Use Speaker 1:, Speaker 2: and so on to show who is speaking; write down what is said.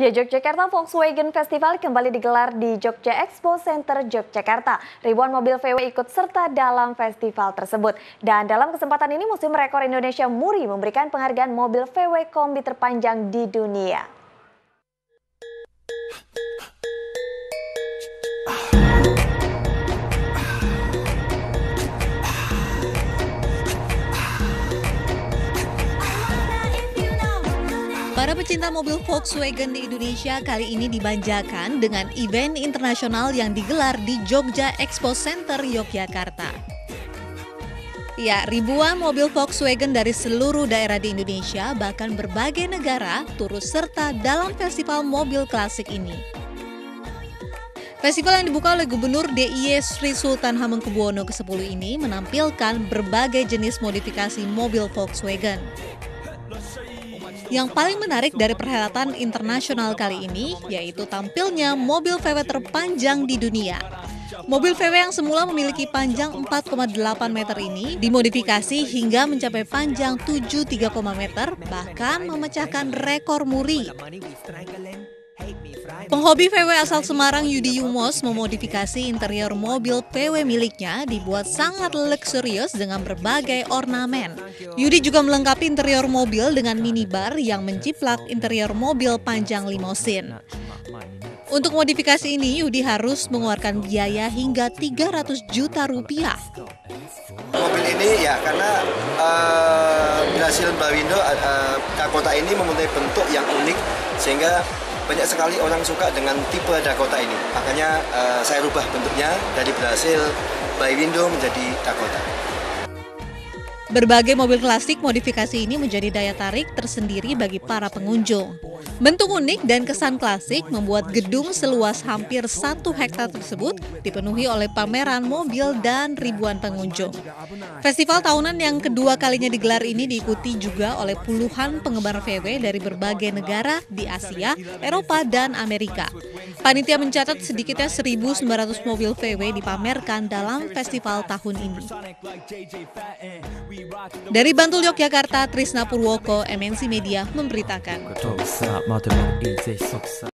Speaker 1: Ya, Yogyakarta Volkswagen Festival kembali digelar di Jogja Expo Center Yogyakarta. Ribuan mobil VW ikut serta dalam festival tersebut. Dan dalam kesempatan ini Museum Rekor Indonesia Muri memberikan penghargaan mobil VW kombi terpanjang di dunia.
Speaker 2: Para pecinta mobil Volkswagen di Indonesia kali ini dibanjakan dengan event internasional yang digelar di Jogja Expo Center Yogyakarta. Ya, ribuan mobil Volkswagen dari seluruh daerah di Indonesia, bahkan berbagai negara, turut serta dalam festival mobil klasik ini. Festival yang dibuka oleh Gubernur DIY Sri Sultan Hamengkubuwono ke-10 ini menampilkan berbagai jenis modifikasi mobil Volkswagen. Yang paling menarik dari perhelatan internasional kali ini yaitu tampilnya mobil VW terpanjang di dunia. Mobil VW yang semula memiliki panjang 4,8 meter ini dimodifikasi hingga mencapai panjang 7,3 meter bahkan memecahkan rekor muri. Penghobi VW asal Semarang Yudi Yumos memodifikasi interior mobil VW miliknya dibuat sangat luxurious dengan berbagai ornamen. Yudi juga melengkapi interior mobil dengan minibar yang menciplak interior mobil panjang limosin. Untuk modifikasi ini, Yudi harus mengeluarkan biaya hingga 300 juta rupiah.
Speaker 3: Mobil ini ya karena uh, berhasil Mbak Windo uh, Dakota ini mempunyai bentuk yang unik sehingga banyak sekali orang suka dengan tipe Dakota ini. Makanya uh, saya rubah bentuknya dari berhasil by window menjadi Dakota.
Speaker 2: Berbagai mobil klasik modifikasi ini menjadi daya tarik tersendiri bagi para pengunjung. Bentuk unik dan kesan klasik membuat gedung seluas hampir satu hektar tersebut dipenuhi oleh pameran mobil dan ribuan pengunjung. Festival tahunan yang kedua kalinya digelar ini diikuti juga oleh puluhan penggemar VW dari berbagai negara di Asia, Eropa, dan Amerika. Panitia mencatat sedikitnya 1.900 mobil VW dipamerkan dalam festival tahun ini. Dari Bantul Yogyakarta, Trisna Purwoko, MNC Media memberitakan. 啊，妈的！一再作死。